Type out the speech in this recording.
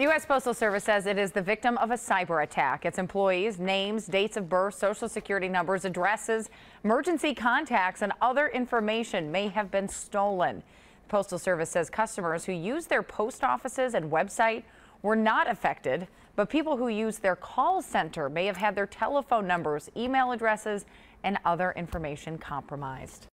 The U.S. Postal Service says it is the victim of a cyber attack. Its employees' names, dates of birth, social security numbers, addresses, emergency contacts, and other information may have been stolen. The Postal Service says customers who use their post offices and website were not affected, but people who use their call center may have had their telephone numbers, email addresses, and other information compromised.